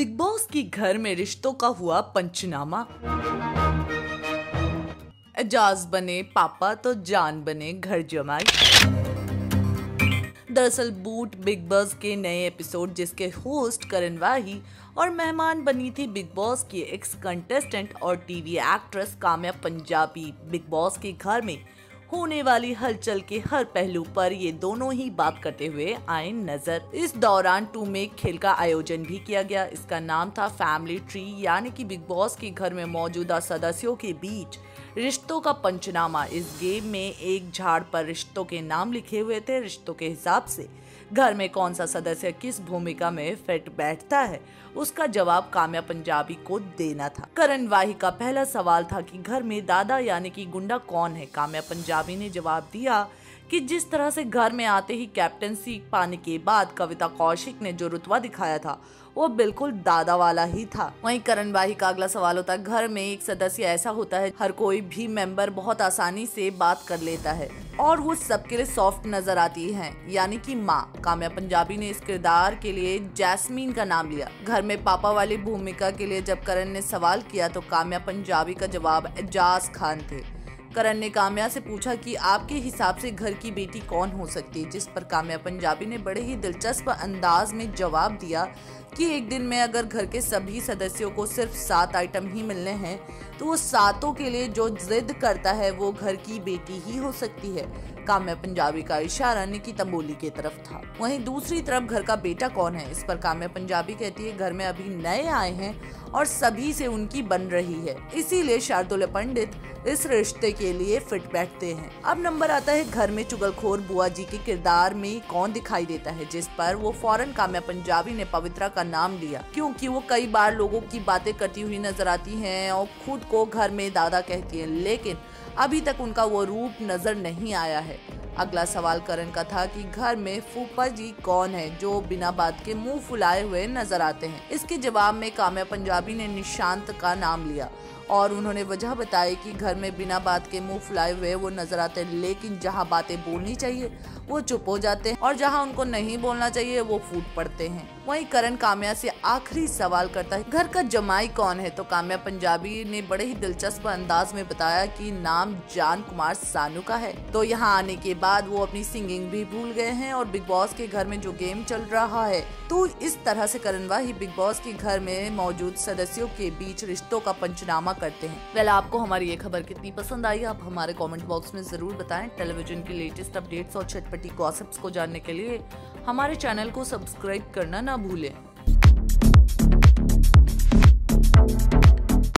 Big boss की घर में रिश्तों का हुआ पंचनामा। एजाज बने, पापा तो जान बने, घर जमाई दरअसल बूट बिग बॉस के नए एपिसोड जिसके होस्ट करण वाही और मेहमान बनी थी बिग बॉस की एक्स कंटेस्टेंट और TV actress Kamya Punjabi Bigg Boss के घर में होने वाली हलचल के हर पहलू पर ये दोनों ही बात करते हुए आए नज़र। इस दौरान टू में खेल का आयोजन भी किया गया। इसका नाम था फैमिली ट्री यानी कि बिग बॉस के घर में मौजूदा सदस्यों के बीच रिश्तों का पंचनामा। इस गेम में एक झाड़ पर रिश्तों के नाम लिखे हुए थे। रिश्तों के हिसाब से, घर में कौन सा सदस्य किस भूमिका में फिट बैठता है, उसका जवाब काम्या पंजाबी को देना था। करण वाही का पहला सवाल था कि घर में दादा यानी कि गुंडा कौन है? काम्या पंजाबी ने जवाब दिया कि जिस तरह से घर में आते ही कैप्टन कैप्टनसी पाने के बाद कविता कौशिक ने जो रुतवा दिखाया था, वो बिल्कुल दादा वाला ही था। वहीं करण बाही का अगला सवाल होता है घर में एक सदस्य ऐसा होता है, हर कोई भी मेंबर बहुत आसानी से बात कर लेता है, और वो सबके लिए सॉफ्ट नज़र आती है, यानी कि माँ। काम्या पंजाबी ने इस किरदार के लिए जैस्मीन का नाम लिया। घर में पापा वाली भूमिका के लिए जब करण ने सवाल किया तो काम्या पंजाबी का जवाब एजाज खान थे। करण ने काम्या से पूछा कि आपके हिसाब से घर की बेटी कौन हो सकती है? जिस पर काम्या पंजाबी ने बड़े ही दिलचस्प अंदाज में जवाब दिया कि एक दिन में अगर घर के सभी सदस्यों को सिर्फ़ सात आइटम ही मिलने हैं तो वो सातों के लिए जो जिद करता है, वो घर की बेटी ही हो सकती है। काम्या पंजाबी का इशारा निकी तंबोली की तरफ़ था। वहीं दूसरी तरफ़ घर का बेटा कौन है? इस पर काम्या पंजाबी कहती है, घर में अभी नए आए हैं और सभी से उनकी बन रही है। इसीलिए शार्दुल पंडित इस रिश्ते के लिए फिट बैठते हैं। अब नंबर आता है घर में चुगलखोर बुआ जी के किरदार में कौन दिखाई देता है, जिस पर वो फ़ौरन काम्या पंजाबी ने पवित्रा का नाम लिया। क्योंकि वो कई बार लोगों की बातें करती हुई नज़र आती हैं और खुद को घर में दादा कहती है, लेकिन अभी तक उनका वो रूप नज़र नहीं आया है। अगला सवाल करण का था कि घर में फूफा जी कौन है, जो बिना बात के मुँह फुलाए हुए नज़र आते हैं। इसके जवाब में काम्या पंजाबी ने निशांत का नाम लिया। और उन्होंने वजह बताई कि घर में बिना बात के मुँह फुलाए हुए वो नज़र आते हैं, लेकिन जहाँ बातें बोलनी चाहिए, वो चुप हो जाते हैं और जहाँ उनको नहीं बोलना चाहिए, वो फूट पड़ते हैं। वहीं करण काम्या से आखिरी सवाल करता है, घर का जमाई कौन है? तो काम्या पंजाबी ने बड़े ही दिलचस्प अंदाज में बताया कि नाम जान कुमार सानू का है। तो यहाँ आने के बाद वो अपनी सिंगिंग भी भूल गए हैं और बिग बॉस के घर में जो गेम चल रहा है तो इस तरह से करण वाही बिग बॉस के घर में मौजूद सदस्यों के बीच रिश्तों का पंचनामा करते हैं। वेल, आपको हमारी ये खबर कितनी पसंद आई, आप हमारे कमेंट बॉक्स में ज़रूर बताएँ। टेलीविज़न की लेटेस्ट अपडेट्स और छटपटी गॉसिप्स को जानने के लिए हमारे चैनल को सब्सक्राइब करना ना भूलें।